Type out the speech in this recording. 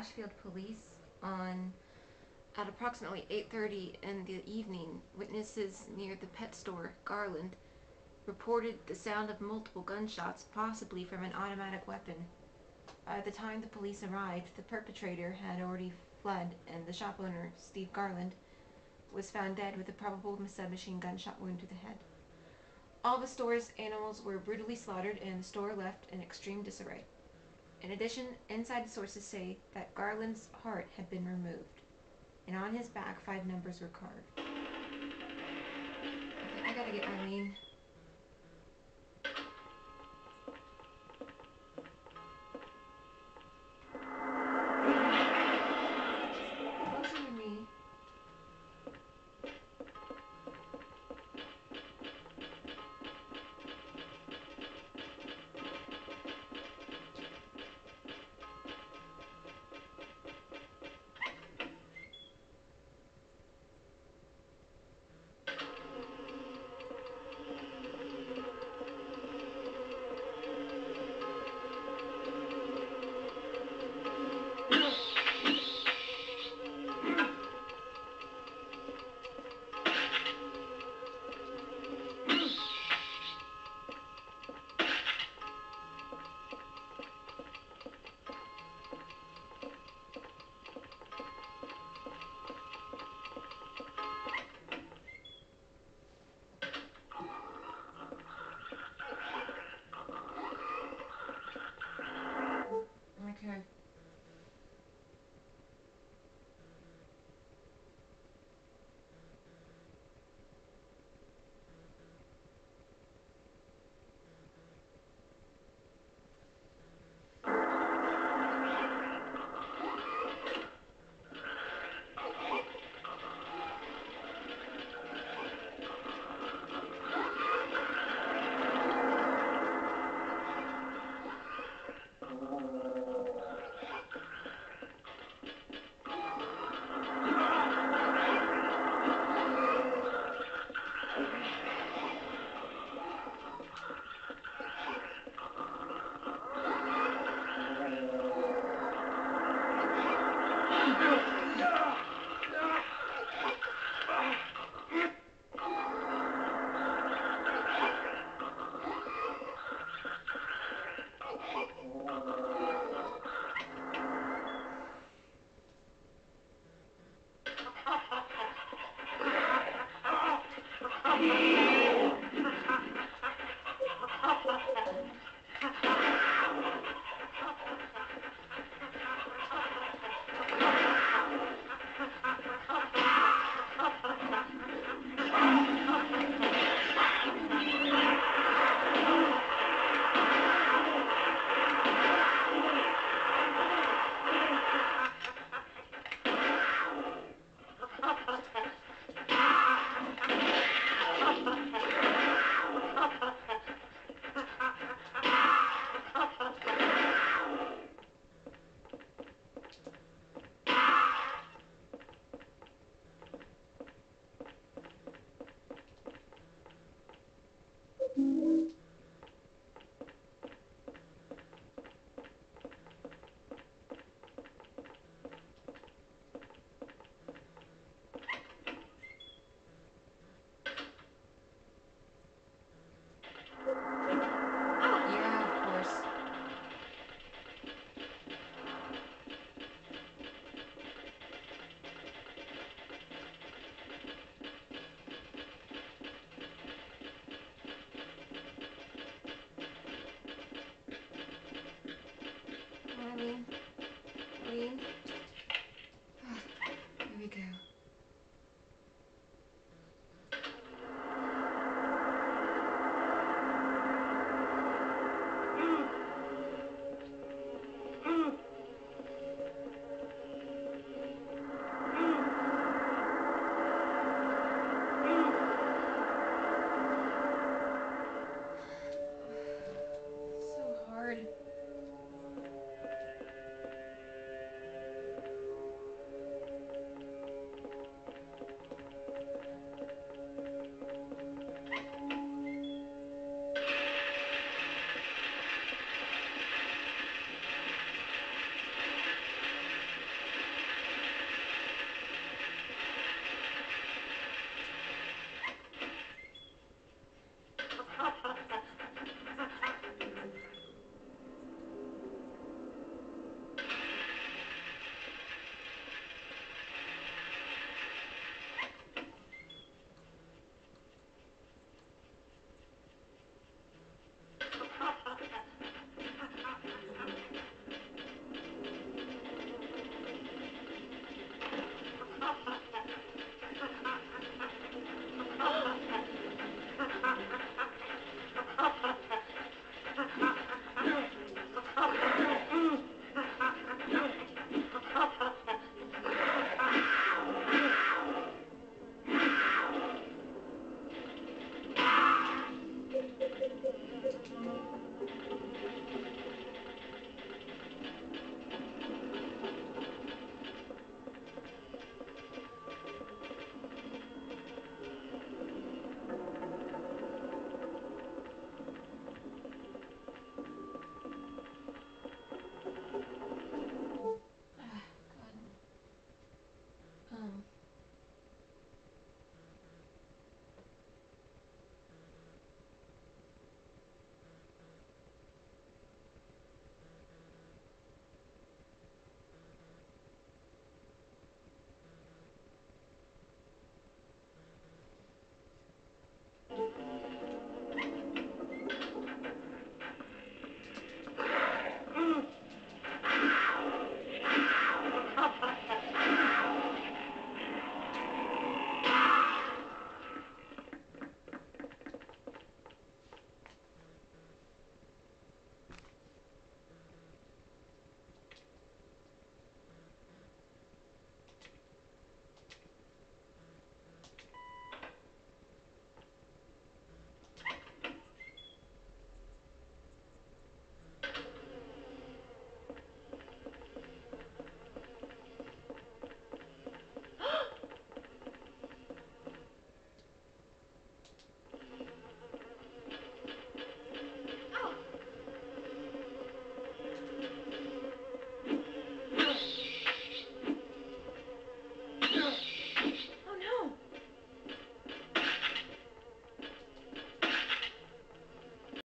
Ashfield police, on at approximately 8:30 in the evening, witnesses near the pet store Garland reported the sound of multiple gunshots, possibly from an automatic weapon. By the time the police arrived, the perpetrator had already fled, and the shop owner, Steve Garland, was found dead with a probable submachine gunshot wound to the head. All the store's animals were brutally slaughtered, and the store left in extreme disarray. In addition, inside sources say that Garland's heart had been removed, and on his back five numbers were carved. Okay, I gotta get Eileen.